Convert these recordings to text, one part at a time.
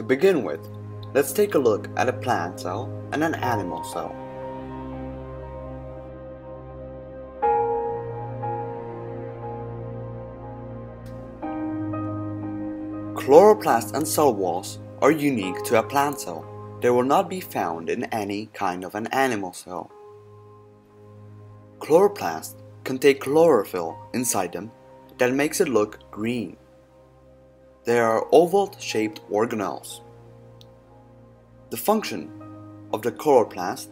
To begin with, let's take a look at a plant cell and an animal cell. Chloroplasts and cell walls are unique to a plant cell. They will not be found in any kind of an animal cell. Chloroplasts contain chlorophyll inside them that makes it look green. They are oval-shaped organelles. The function of the chloroplast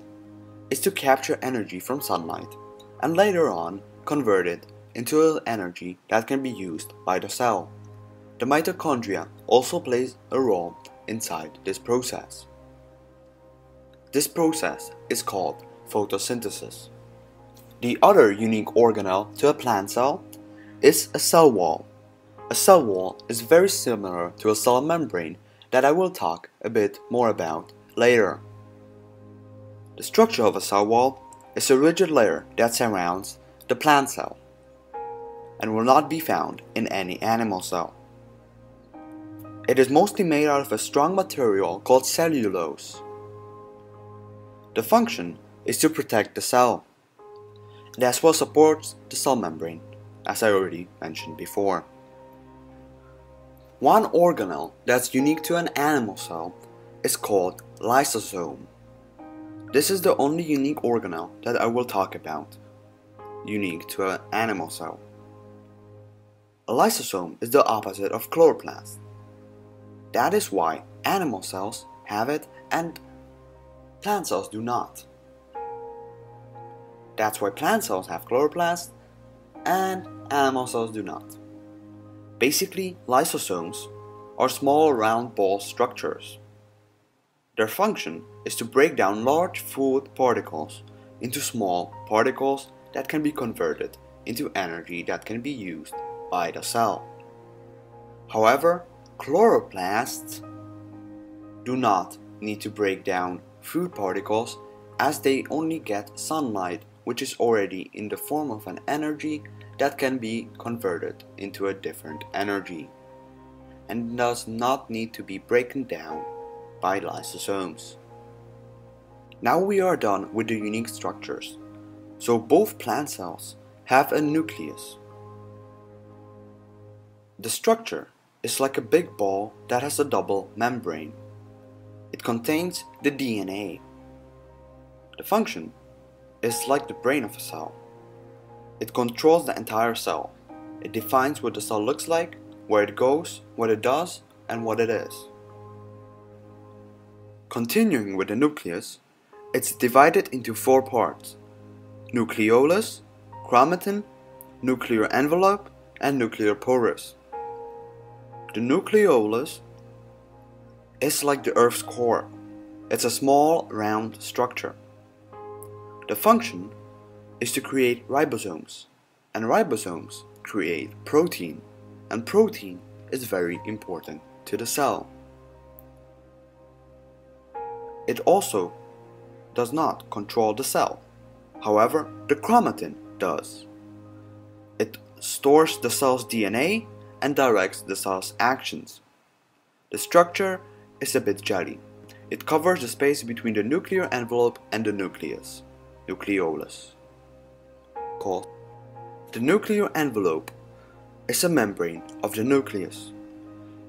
is to capture energy from sunlight and later on convert it into energy that can be used by the cell. The mitochondria also plays a role inside this process. This process is called photosynthesis. The other unique organelle to a plant cell is a cell wall. A cell wall is very similar to a cell membrane that I will talk a bit more about later. The structure of a cell wall is a rigid layer that surrounds the plant cell and will not be found in any animal cell. It is mostly made out of a strong material called cellulose. The function is to protect the cell. It as well supports the cell membrane, as I already mentioned before. One organelle that's unique to an animal cell is called lysosome. This is the only unique organelle that I will talk about, unique to an animal cell. A lysosome is the opposite of chloroplast. That is why animal cells have it and plant cells do not. That's why plant cells have chloroplast and animal cells do not. Basically, lysosomes are small round ball structures. Their function is to break down large food particles into small particles that can be converted into energy that can be used by the cell. However, chloroplasts do not need to break down food particles as they only get sunlight which is already in the form of an energy that can be converted into a different energy and does not need to be broken down by lysosomes. Now we are done with the unique structures. So both plant cells have a nucleus. The structure is like a big ball that has a double membrane. It contains the DNA. The function is like the brain of a cell. It controls the entire cell. It defines what the cell looks like, where it goes, what it does, and what it is. Continuing with the nucleus, it's divided into four parts nucleolus, chromatin, nuclear envelope, and nuclear pores. The nucleolus is like the Earth's core. It's a small, round structure. The function is to create ribosomes, and ribosomes create protein, and protein is very important to the cell. It also does not control the cell. However, the chromatin does. It stores the cell's DNA and directs the cell's actions. The structure is a bit jelly. It covers the space between the nuclear envelope and the nucleus, nucleolus. Called. The nuclear envelope is a membrane of the nucleus.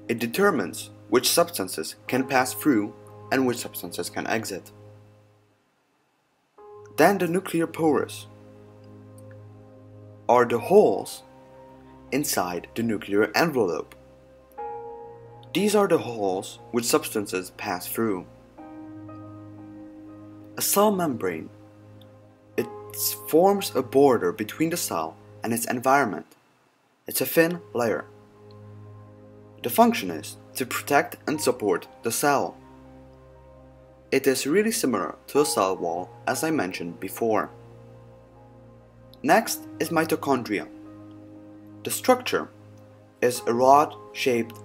It determines which substances can pass through and which substances can exit. Then the nuclear pores are the holes inside the nuclear envelope. These are the holes which substances pass through. A cell membrane it forms a border between the cell and its environment. It's a thin layer. The function is to protect and support the cell. It is really similar to a cell wall as I mentioned before. Next is mitochondria. The structure is a rod-shaped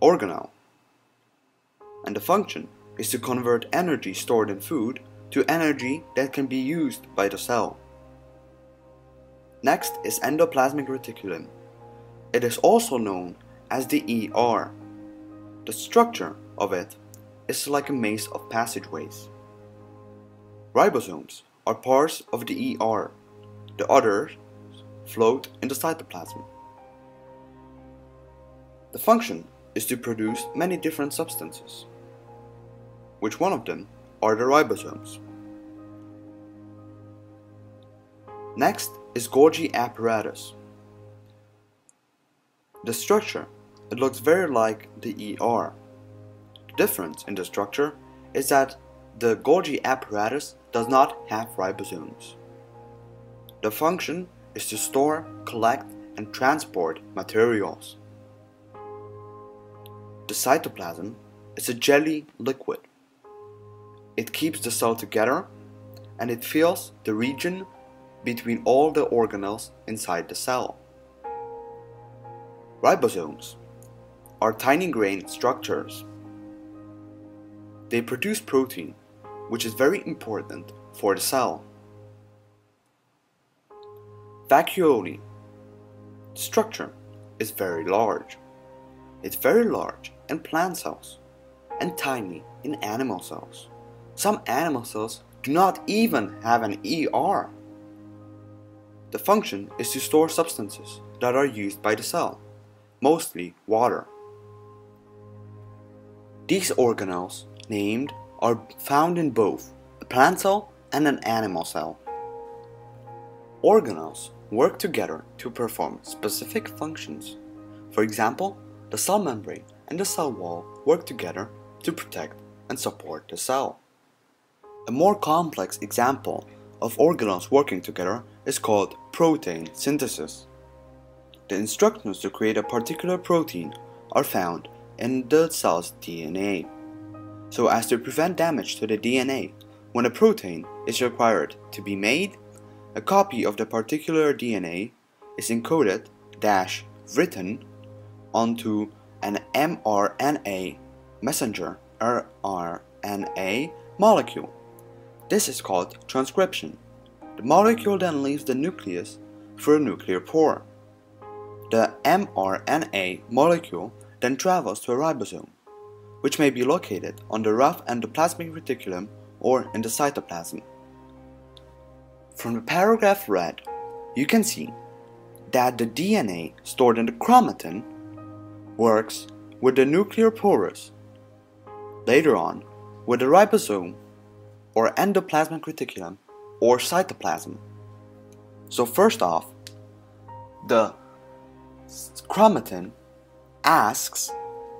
organelle and the function is to convert energy stored in food to energy that can be used by the cell. Next is endoplasmic reticulum. It is also known as the ER. The structure of it is like a maze of passageways. Ribosomes are parts of the ER. The others float in the cytoplasm. The function is to produce many different substances. Which one of them are the ribosomes? Next is Golgi apparatus. The structure, it looks very like the ER. The difference in the structure is that the Golgi apparatus does not have ribosomes. The function is to store, collect, and transport materials. The cytoplasm is a jelly liquid. It keeps the cell together and it fills the region between all the organelles inside the cell. Ribosomes are tiny grain structures. They produce protein, which is very important for the cell. Vacuole. Structure is very large. It's very large in plant cells and tiny in animal cells. Some animal cells do not even have an ER. The function is to store substances that are used by the cell, mostly water. These organelles, named, are found in both a plant cell and an animal cell. Organelles work together to perform specific functions. For example, the cell membrane and the cell wall work together to protect and support the cell. A more complex example of organelles working together is called protein synthesis. The instructions to create a particular protein are found in the cell's DNA. So as to prevent damage to the DNA, when a protein is required to be made, a copy of the particular DNA is encoded dash written onto an mRNA messenger RNA molecule. This is called transcription. The molecule then leaves the nucleus through a nuclear pore. The mRNA molecule then travels to a ribosome, which may be located on the rough endoplasmic reticulum or in the cytoplasm. From the paragraph read, you can see that the DNA stored in the chromatin works with the nuclear pores. Later on, with the ribosome or endoplasmic reticulum or cytoplasm. So first off, the chromatin asks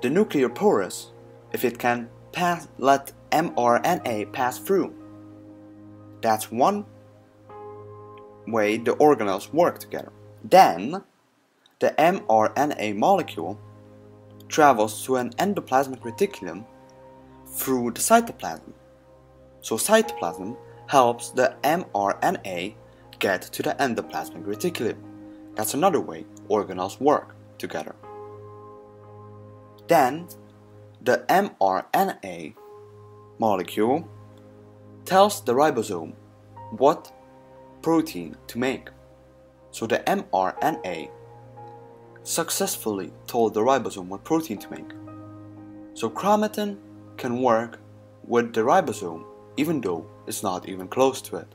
the nuclear pores if it can pass, let mRNA pass through. That's one way the organelles work together. Then, the mRNA molecule travels to an endoplasmic reticulum through the cytoplasm. So cytoplasm helps the mRNA get to the endoplasmic reticulum. That's another way organelles work together. Then the mRNA molecule tells the ribosome what protein to make. So the mRNA successfully told the ribosome what protein to make. So chromatin can work with the ribosome even though it's not even close to it.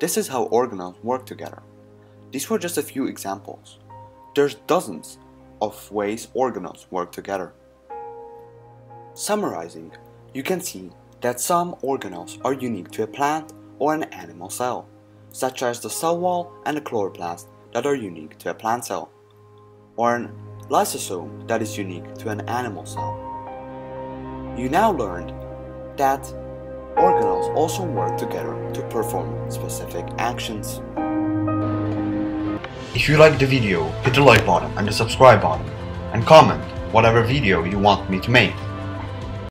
This is how organelles work together. These were just a few examples. There's dozens of ways organelles work together. Summarizing, you can see that some organelles are unique to a plant or an animal cell, such as the cell wall and the chloroplast that are unique to a plant cell, or an lysosome that is unique to an animal cell. You now learned that organelles also work together to perform specific actions. If you liked the video, hit the like button and the subscribe button, and comment whatever video you want me to make.